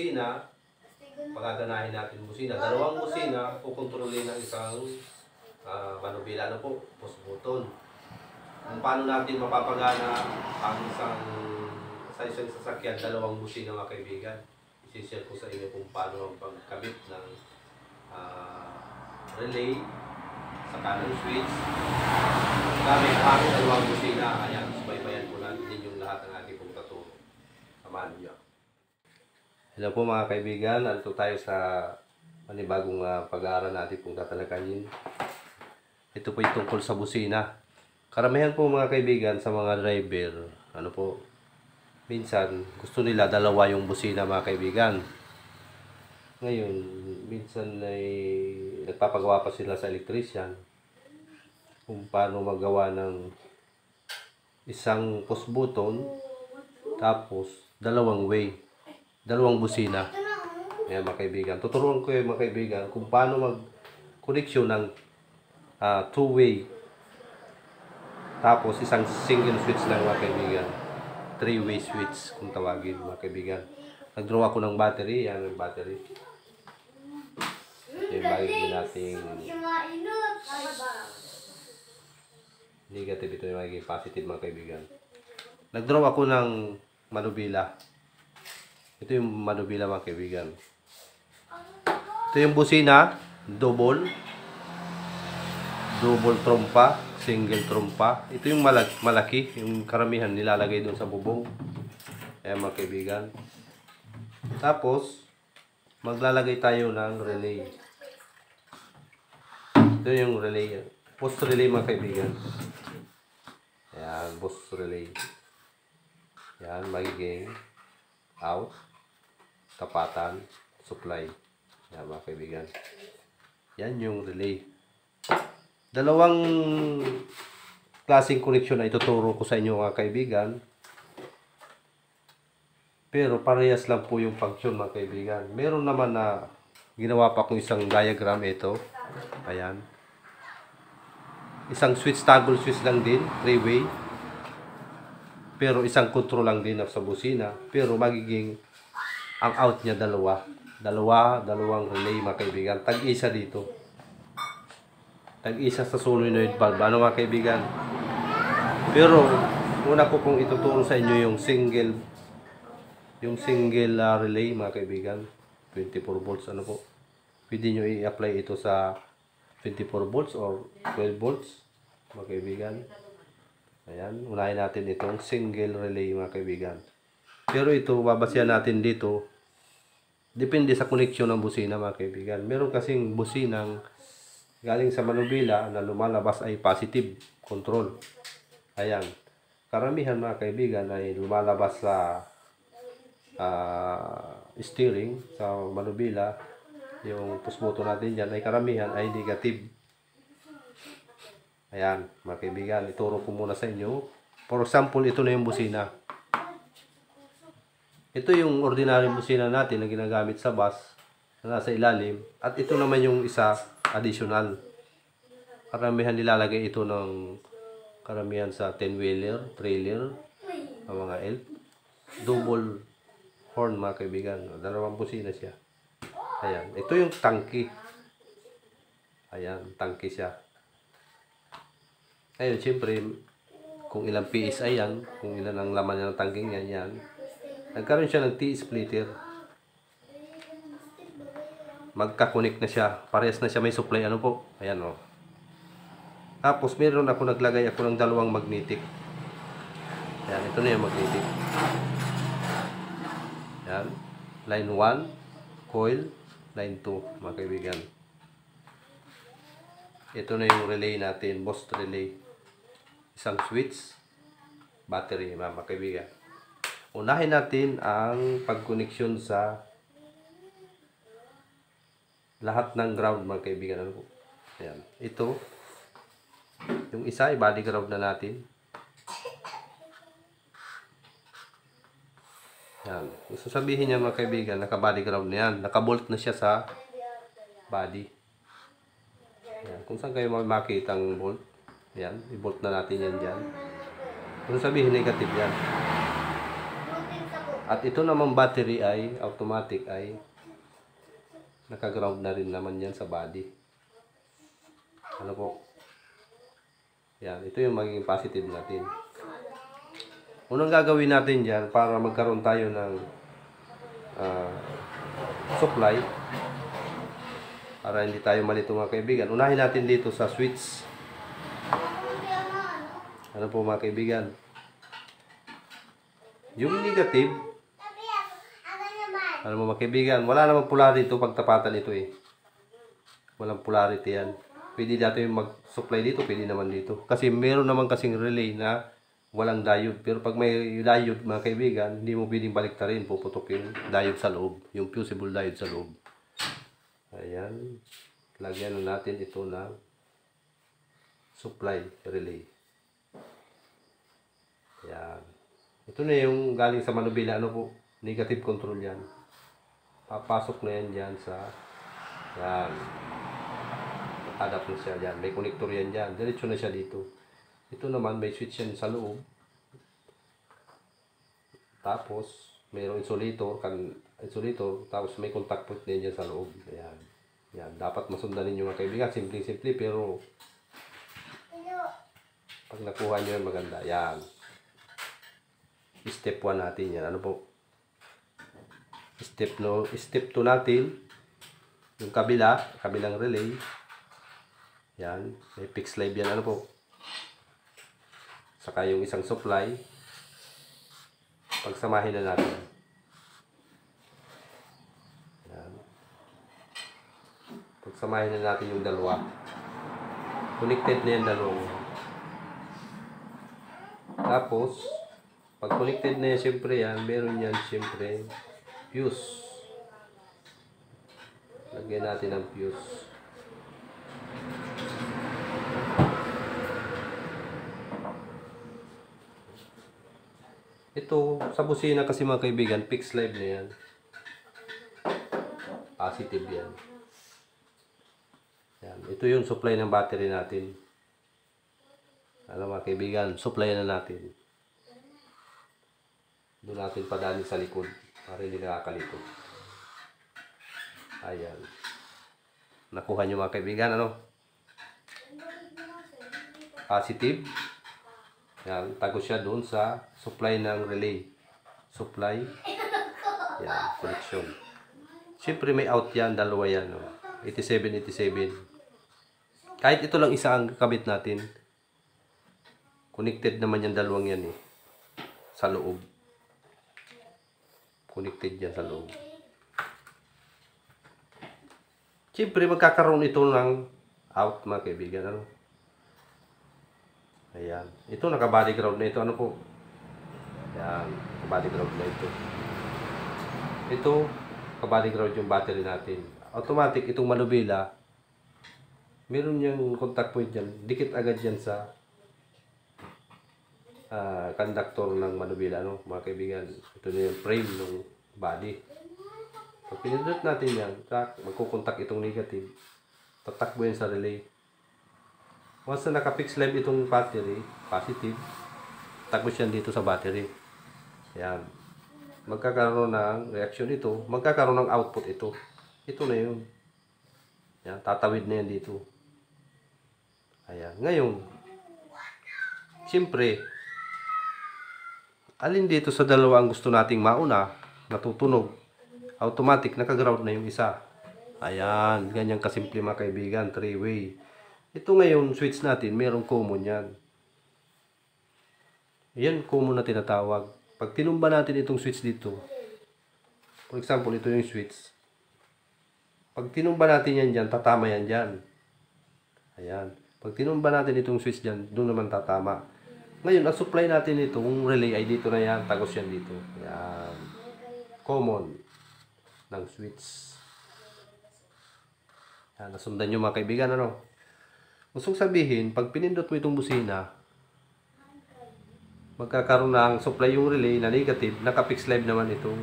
busina, pagaganahin natin busina. Dalawang busina, kukontrolin ng isang uh, manubila na po, push button. Kung paano natin mapapagana ang isang sa isang sasakyan, dalawang busina mga kaibigan. Isishare ko sa inyo kung paano ang pagkabit ng ah, relay sa kanan switch. Gamit ang dalawang busina. Ayan, subaybayan po natin din yung lahat ng ating pong taturo. Samahan niyo. Hello po mga kaibigan, nandito tayo sa panibagong ah, pag-aaral natin pong tatalakayin. Ito po yung tungkol sa busina. Karamihan po mga kaibigan sa mga driver, ano po, minsan gusto nila dalawa yung busina mga kaibigan. Ngayon, minsan ay nagpapagawa pa sila sa electrician kung paano magawa ng isang push button tapos dalawang way, dalawang busina. Ayan mga kaibigan. Tuturuan ko yung mga kaibigan kung paano mag-connection ng ah, two-way tapos isang single switch lang mga kaibigan. Three-way switch kung tawagin mga kaibigan. Nag-draw ako ng battery. Yan ang battery. Yung magiging nating negative. Ito yung magiging positive mga kaibigan. Nag-draw ako ng manubila. Ito yung manubila mga kaibigan. Ito yung busina. Double. Double trompa. Single trompa. Ito yung malaki. Yung karamihan nilalagay doon sa bubong. Ayan mga kaibigan. Tapos, maglalagay tayo ng relay. Ito yung relay. Post relay mga kaibigan. Ayan, post relay. Ayan, magiging out, tapatan, supply. Ayan mga kaibigan. Yan yung relay. Dalawang klaseng connection na ituturo ko sa inyo mga kaibigan. Pero parehas lang po yung function mga kaibigan. Meron naman na ginawa pa kong isang diagram ito. Ayan. Isang switch toggle switch lang din, three-way. Pero isang control lang din sa busina. Pero magiging ang out niya dalawa. Dalawa, dalawang relay mga kaibigan. Tag-isa dito. Tag-isa sa solenoid valve. Ano mga kaibigan? Pero, una ko pong ituturo sa inyo yung single yung single ah, relay mga kaibigan 24 volts ano po pwede nyo i-apply ito sa 24 volts or 12 volts mga kaibigan ayan unahin natin itong single relay mga kaibigan pero ito babasyan natin dito depende sa connection ng busina mga kaibigan. Meron kasing businang galing sa manubila na lumalabas ay positive control. Ayan. Karamihan mga kaibigan ay lumalabas sa ah, steering sa manubila. Yung push button natin dyan ay karamihan ay negative. Ayan mga kaibigan ituro ko muna sa inyo. For example ito na yung busina ito yung ordinary busina natin na ginagamit sa bus na nasa ilalim at ito naman yung isa additional karamihan nilalagay ito ng karamihan sa 10 wheeler trailer ang mga elf double horn mga kaibigan. Dalawang busina siya. Ayan. Ito yung tangki. Ayan. Tangki siya. Ayun, siyempre, kung ilang PSI yan, kung ilan ang laman ng tangking yan, yan. Nagkaroon siya ng T-splitter. Magka-connect na siya. Parehas na siya may supply. Ano po? Ayan o. Oh. Tapos, meron ako naglagay ako ng dalawang magnetic. Ayan, ito na yung magnetic. Yan. Line 1, coil, line 2, mga kaibigan. Ito na yung relay natin, boss relay. Isang switch, battery, mga kaibigan. Unahin natin ang pag-connection sa lahat ng ground, mga kaibigan. Ano? Ayan. Ito, yung isa, i-body ground na natin. Yan. Gusto sabihin niya mga kaibigan, naka-body ground na yan. Naka-bolt na siya sa body. Yan. Kung saan kayo makikita ang bolt, yan. I-bolt na natin yan dyan. Kung sabihin negative yan. At ito naman battery ay automatic ay naka-ground na rin naman yan sa body. Ano po? Yan, ito yung magiging positive natin. Unang gagawin natin dyan para magkaroon tayo ng ah, supply para hindi tayo malito mga kaibigan. Unahin natin dito sa switch. Ano po mga kaibigan? Yung negative, ano mo mga kaibigan, wala namang polarity ito pagtapatan ito eh. Walang polarity yan. Pwede natin mag-supply dito, pwede naman dito. Kasi meron naman kasing relay na walang diode. Pero pag may diode mga kaibigan, hindi mo pwedeng baliktarin, puputok yung diode sa loob. Yung fusible diode sa loob. Ayan. Lagyan na natin ito ng supply relay. Ayan. Ito na yung galing sa manubila. Ano po? Negative control yan. Papasok na yan dyan sa yan. Adapt na siya dyan. May connector yan dyan. Diretso na siya dito. Ito naman may switch yan sa loob. Tapos mayroong insulator kan insulator tapos may contact point din dyan sa loob. Ayan. Yan. Dapat masundan ninyo mga kaibigan. Simple-simple pero pag nakuha yan maganda. Yan. Step 1 natin yan. Ano po? Step no, step 2 natin yung kabila, kabilang relay. Yan, may fixed live yan ano po. Saka yung isang supply. Pagsamahin na natin. Yan. Pagsamahin na natin yung dalawa. Connected na yan dalawa. Tapos, pag connected na yan, siyempre yan, meron yan siyempre fuse. Lagyan natin ng fuse. Ito, sa busina kasi mga kaibigan, fixed live na yan. Positive yan. Yan. Ito yung supply ng battery natin. Alam mga kaibigan, supply na natin. Doon natin padali sa likod para hindi nakakalikod. Ayan. Nakuha nyo mga kaibigan, ano? Positive. Yan, tago siya doon sa supply ng relay. Supply. Yan, connection. Siyempre may out yan, dalawa yan. No? 87, 87. Kahit ito lang isa ang kabit natin. Connected naman yung dalawang yan eh. Sa loob. Connected yan sa loob. Siyempre magkakaroon ito ng out mga kaibigan. Ano? Ayan. Ito naka-body ground na ito. Ano po? Ayan. Naka-body ground na ito. Ito, naka-body ground yung battery natin. Automatic, itong manubila, meron yung contact point dyan. Dikit agad yan sa ah conductor ng manubila. Ano, mga kaibigan. Ito na yung frame ng body. Pag pinindot natin yan, tak, magkukontak itong negative. Tatakbo yan sa relay. Once na naka-fix live itong battery, positive, takbo siya dito sa battery. Yan. Magkakaroon ng reaction ito, magkakaroon ng output ito. Ito na yun. Yan, tatawid na yan dito. Ayan. Ngayon, siyempre, alin dito sa dalawa ang gusto nating mauna, natutunog, automatic, nakaground na yung isa. Ayan, ganyan kasimple mga kaibigan, three-way. Ito ngayon, switch natin, merong common yan. Yan, common na tinatawag. Pag tinumba natin itong switch dito, for example, ito yung switch. Pag tinumba natin yan dyan, tatama yan dyan. Ayan. Pag tinumba natin itong switch dyan, doon naman tatama. Ngayon, ang supply natin itong relay ay dito na yan, tagos yan dito. Ayan. Common ng switch. Ayan, nasundan nyo mga kaibigan, ano? Gustong sabihin, pag pinindot mo itong busina, magkakaroon ng supply yung relay na negative, naka-fix live naman itong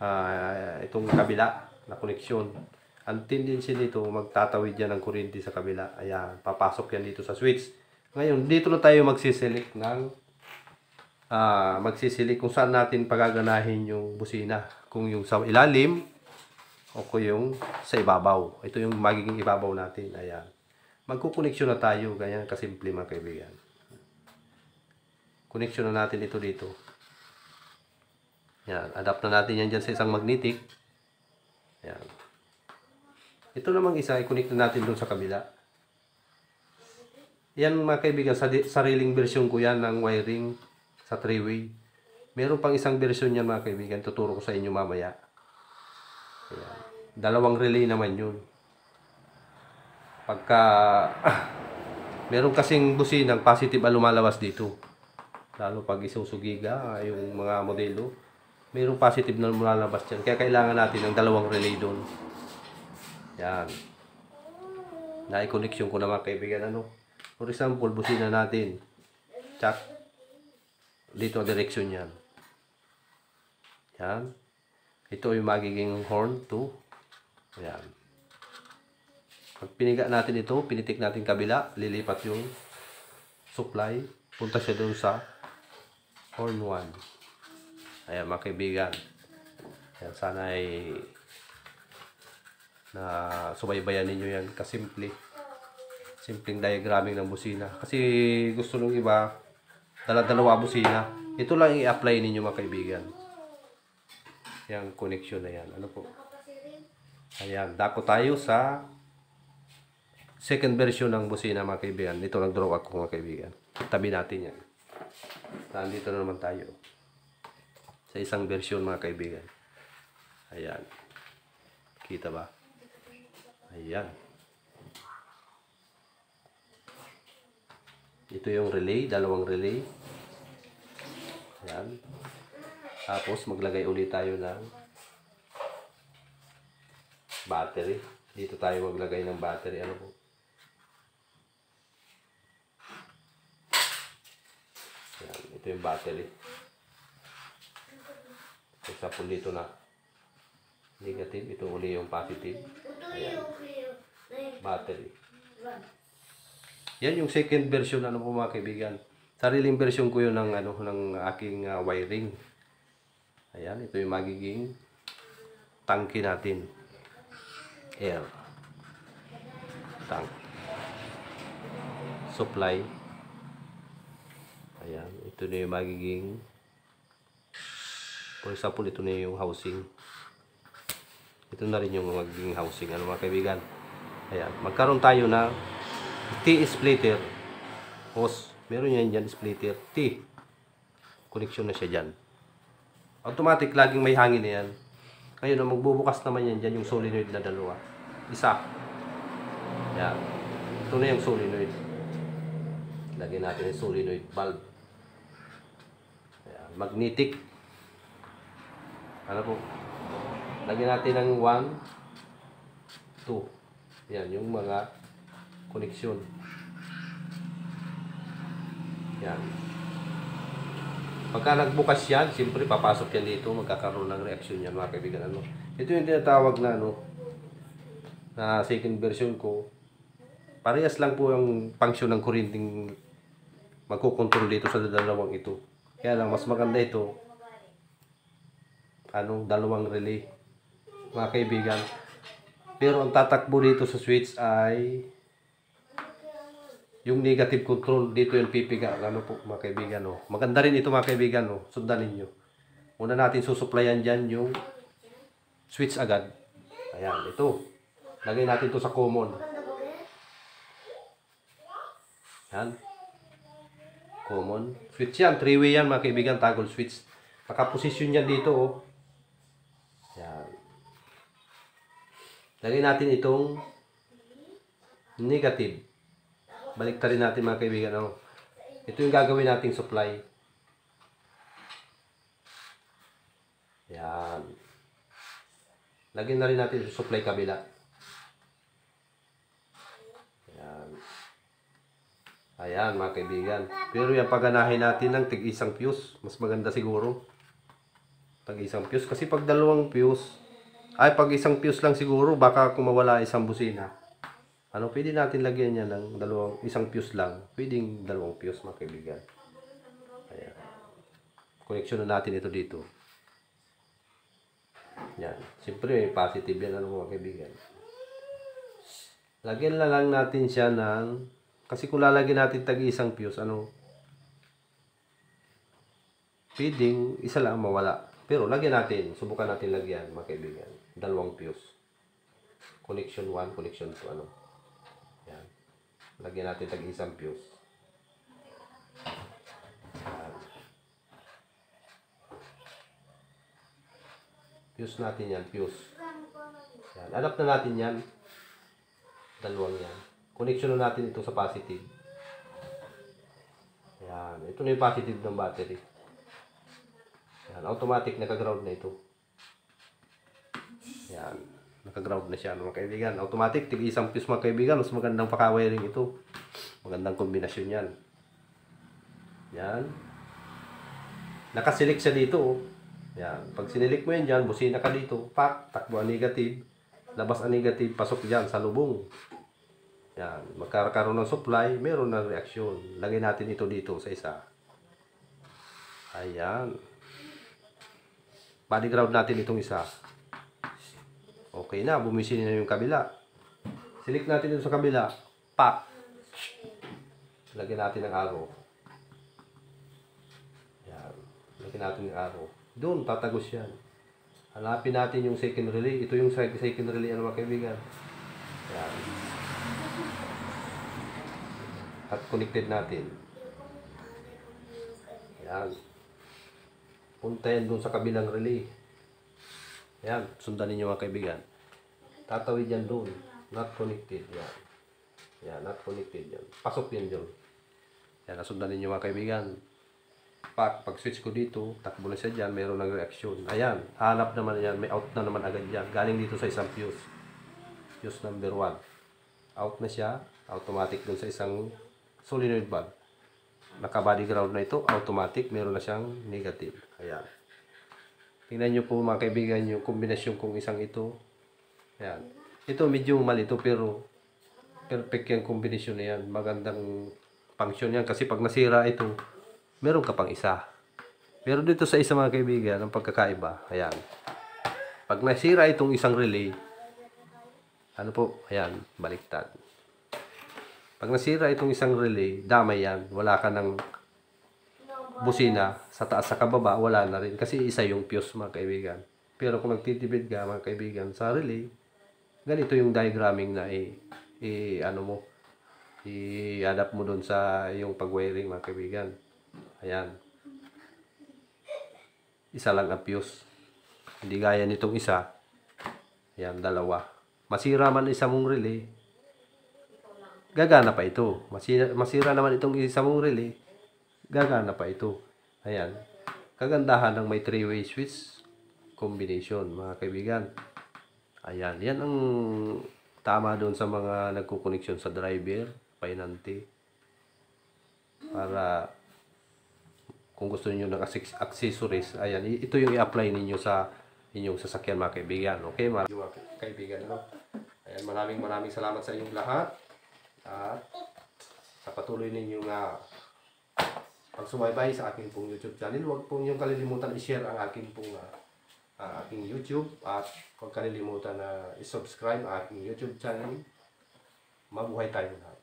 ah, itong kabila na connection. Ang tendency nito, magtatawid yan ng kuryente sa kabila. Ayan, papasok yan dito sa switch. Ngayon, dito na tayo magsiselect ng ah magsisilik kung saan natin pagaganahin yung busina. Kung yung sa ilalim o kung yung sa ibabaw. Ito yung magiging ibabaw natin. Ayan. Magkukoneksyon na tayo. Ganyan kasimple mga kaibigan. Connection na natin ito dito. Yan. Adapt na natin yan dyan sa isang magnetic. Yan. Ito namang isa, i-connect na natin doon sa kabila. Yan mga kaibigan, sa sariling version ko yan ng wiring sa three-way. Meron pang isang version yan mga kaibigan, tuturo ko sa inyo mamaya. Ayan. Dalawang relay naman yun. Pagka meron kasing businang positive ang lumalabas dito. Lalo pag isusugiga, yung mga modelo, mayroong positive na lumalabas dyan. Kaya kailangan natin ng dalawang relay doon. Yan. Na-connection ko na mga kaibigan. Ano? For example, busina natin. Check. Dito ang direction yan. Yan. Ito yung magiging horn 2. Yan. Pag piniga natin ito, pinitik natin kabila, lilipat yung supply. Punta siya doon sa horn 1. Ayan mga kaibigan. Ayan, sana ay na subaybayan ninyo yan kasimple. Simpleng diagramming ng busina. Kasi gusto nung iba, dala-dalawa busina. Ito lang i-apply ninyo mga kaibigan. Yung connection na yan. Ano po? Ayan. Dako tayo sa second version ng busina mga kaibigan. Dito nag-draw ako mga kaibigan. Tabi natin yan. Nandito na naman tayo. Sa isang version mga kaibigan. Ayan. Kita ba? Ayan. Ito yung relay, dalawang relay. Ayan. Tapos maglagay ulit tayo ng battery. Dito tayo maglagay ng battery. Ano po? Ayan. Ito yung battery. Example dito na negative. Ito uli yung positive. Ayan. Battery. Yan yung second version ano po mga kaibigan. Sariling version ko yun ng ano ng aking ah, wiring. Ayan, ito yung magiging tangke natin. Air. Tank. Supply. Ayan, ito na yung magiging For example, ito na yung housing. Ito na rin yung magiging housing. Ano mga kaibigan? Ayan, magkaroon tayo na T-splitter. Hose. Meron yan dyan, splitter. T. Connection na siya dyan. Automatic, laging may hangin na yan. Ngayon, magbubukas naman yan dyan, yung solenoid na dalawa. Isa. Yan. Ito na yung solenoid. Lagyan natin yung solenoid valve. Ayan. Magnetic. Ano po? Lagyan natin ng 1, 2. Yan, yung mga koneksyon. Yan. Pagka nagbukas yan, siyempre papasok yan dito, magkakaroon ng reaksyon yan mga kaibigan. Ano? Ito yung tinatawag na ano, na second version ko. Parehas lang po ang function ng kuryenteng magkukontrol dito sa dalawang ito. Kaya lang, mas maganda ito, anong dalawang relay mga kaibigan. Pero ang tatakbo dito sa switch ay yung negative control dito yung pipiga. Ano po mga kaibigan. Oh. Maganda rin ito mga kaibigan. Oh. Sundan ninyo. Una natin susuplayan dyan yung switch agad. Ayan, ito. Lagay natin ito sa common. Yan. Common. Switch yan. Three-way yan mga kaibigan. Toggle switch. Nakaposisyon yan dito. Oh. Yan. Lagay natin itong negative. Balik rin natin mga kaibigan. Oh. Ito yung gagawin nating supply. Yan. Lagyan na rin natin yung supply kabila. Yan. Ayan mga kaibigan. Pero yung paganahin natin ng tig isang fuse. Mas maganda siguro. Tag isang fuse. Kasi pag dalawang fuse, ay pag isang fuse lang siguro, baka kung mawala isang busina. Ano, pwede natin lagyan niya ng dalawang, isang fuse lang. Pwedeng dalawang fuse, mga kaibigan. Ayan. Connection na natin ito dito. Yan. Siyempre, may positive yan, ano mga kaibigan. Lagyan na lang natin siya ng, kasi kung lalagyan natin tag isang fuse, ano, pwedeng isa lang mawala. Pero lagyan natin, subukan natin lagyan, mga kaibigan. Dalawang fuse. Connection 1, connection 2, ano. Yan. Lagyan natin tag isang fuse. Fuse natin yan, fuse. Yan. Hanap na natin yan. Dalawang yan. Connection na natin ito sa positive. Yan. Ito na yung positive ng battery. Yan. Automatic naka-ground na ito. Yan. Naka-ground na siya mga kaibigan. Automatic, tig isang fuse mga kaibigan. Mas magandang paka-wiring ito. Magandang kombinasyon yan. Yan. Nakasilik siya dito. Oh. Yan. Pag sinilik mo yan dyan, busina ka dito. Pak, takbo ang negative. Labas ang negative, pasok dyan sa lubong. Yan. Magkakaroon ng supply, meron ng reaksyon. Lagyan natin ito dito sa isa. Ayan. Body ground natin itong isa. Okay na, bumisinin na yung kabila. Select natin ito sa kabila. Pak. Lagyan natin ng arrow. Yan. Lagyan natin ng arrow. Doon, tatagos yan. Hanapin natin yung second relay. Ito yung sec- second relay, ano mga kaibigan. Yan. At connected natin. Yan. Punta doon sa kabilang relay. Yan, sundan ninyo mga kaibigan. Tatawid yan doon. Not connected. Yan. Yan, not connected yan. Pasok yan doon. Yan, nasundan ninyo mga kaibigan. Pag, pag switch ko dito, takbo na siya dyan, mayroon ng reaksyon. Ayan, hanap naman yan, may out na naman agad yan. Galing dito sa isang fuse. Fuse number 1. Out na siya, automatic dun sa isang solenoid bulb. Naka-body ground na ito, automatic, meron na siyang negative. Ayan. Tingnan nyo po mga kaibigan yung kombinasyon kong isang ito. Ayan. Ito medyo mali ito pero perfect yung kombinasyon na yan. Magandang function yan kasi pag nasira ito, meron ka pang isa. Pero dito sa isa mga kaibigan, ang pagkakaiba, ayan. Pag nasira itong isang relay, ano po, ayan, baliktad. Pag nasira itong isang relay, damay yan. Wala ka ng busina sa taas sa kababa, wala na rin. Kasi isa yung fuse mga kaibigan. Pero kung nagtitipid ka mga kaibigan sa relay, ganito yung diagramming na i, i ano mo, i-adapt mo doon sa yung pag-wiring mga kaibigan. Ayan. Isa lang ang fuse. Hindi gaya nitong isa. Ayan, dalawa. Masira man isa mong relay, gagana pa ito. Masira, masira naman itong isa mong relay, gagana pa ito. Ayan. Kagandahan ng may three-way switch combination, mga kaibigan. Ayan. Yan ang tama doon sa mga nagkukoneksyon sa driver, painante. Para kung gusto niyo ng accessories, ayan, ito yung i-apply ninyo sa inyong sasakyan mga kaibigan. Okay, mga kaibigan. No? Ayan, maraming maraming salamat sa inyong lahat. At sa patuloy ninyong uh, pag sumaybay sa aking pong YouTube channel. Huwag po niyong kalilimutan i-share ang aking pong uh, uh, aking YouTube at huwag kalilimutan na uh, i-subscribe ang aking YouTube channel. Mabuhay tayo lahat.